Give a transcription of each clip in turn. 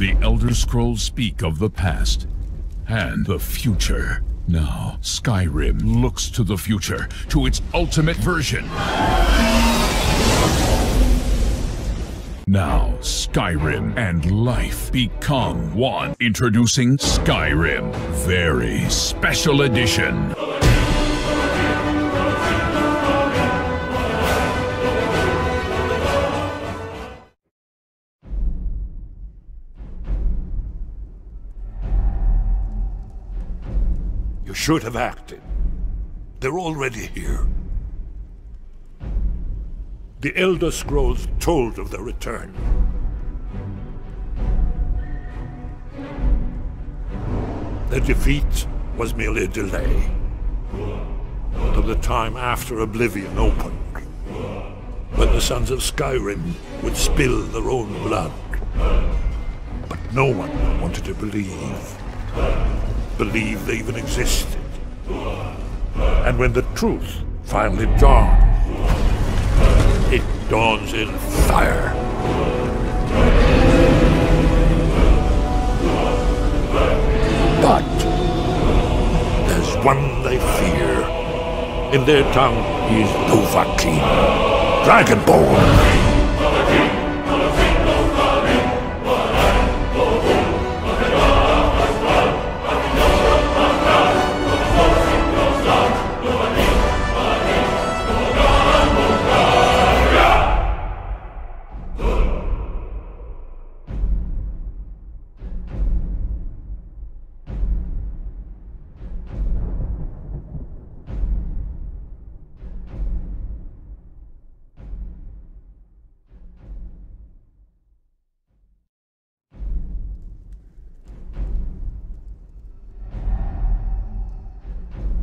The Elder Scrolls speak of the past and the future. Now, Skyrim looks to the future, to its ultimate version. Now, Skyrim and life become one. Introducing Skyrim, very special edition. You should have acted. They're already here. The Elder Scrolls told of their return. Their defeat was merely a delay. To the time after Oblivion opened. When the Sons of Skyrim would spill their own blood. But no one wanted to believe. Believe they even existed. And when the truth finally dawns, it dawns in fire. But there's one they fear. In their tongue, he is Dovahkiin, Dragonborn.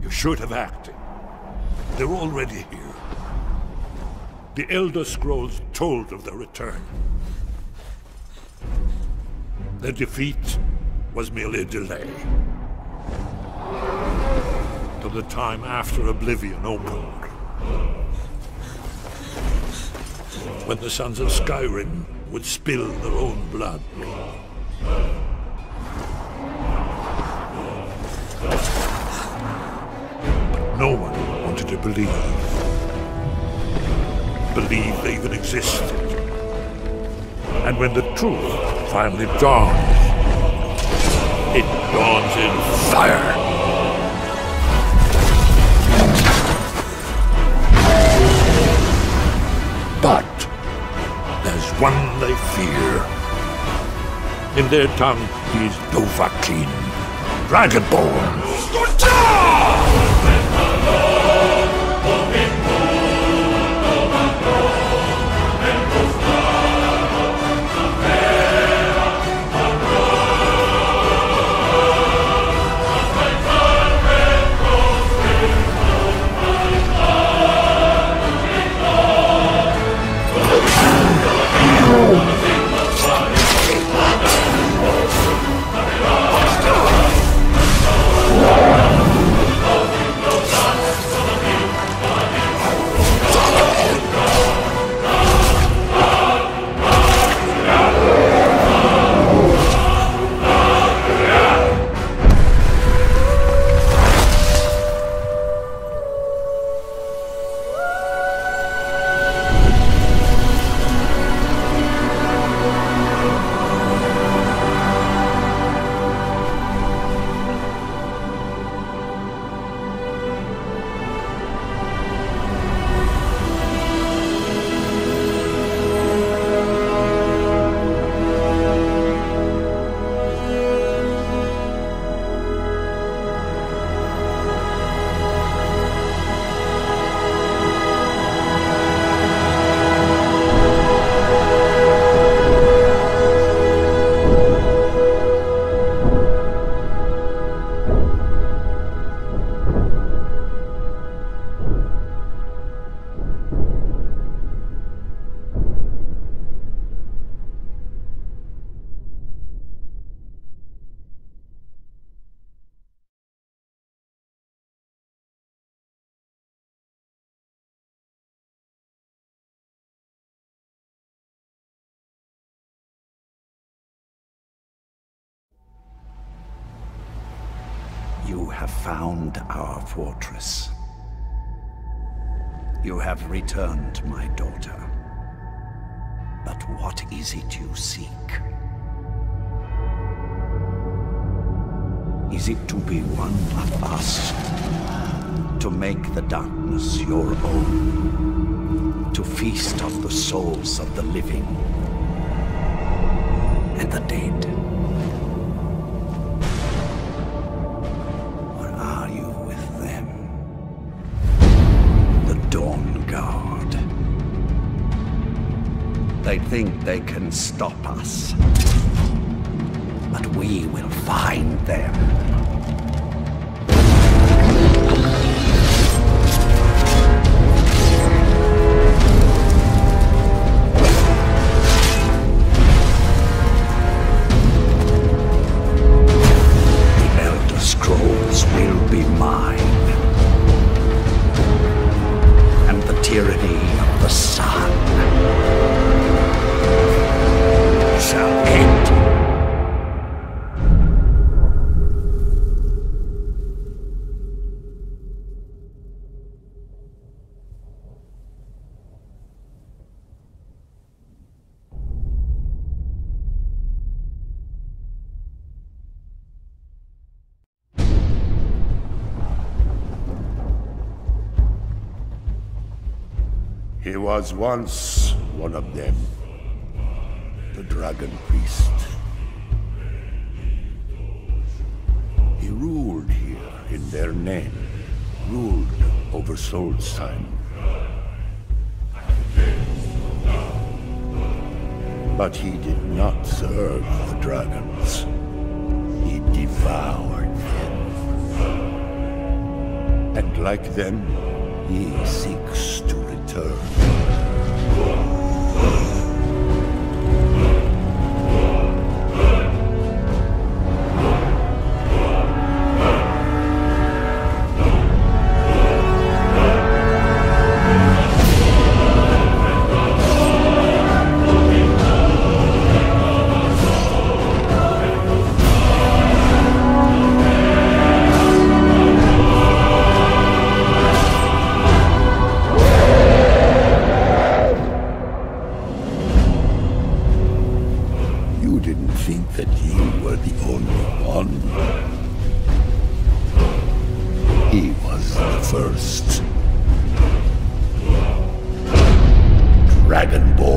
You should have acted. They're already here. The Elder Scrolls told of their return. Their defeat was merely a delay. To the time after Oblivion opened. When the Sons of Skyrim would spill their own blood. No one wanted to believe. Believe they even existed. And when the truth finally dawns, it dawns in fire. But there's one they fear. In their tongue, he's Dovahkiin, Dragonborn. Christmas. You have found our fortress. You have returned my daughter. But what is it you seek? Is it to be one of us? To make the darkness your own? To feast on the souls of the living and the dead? They think they can stop us. But we will find them. He was once one of them. The Dragon Priest. He ruled here in their name. Ruled over Solstheim. But he did not serve the dragons. He devoured them. And like them, he seeks to return. First. Dragonborn.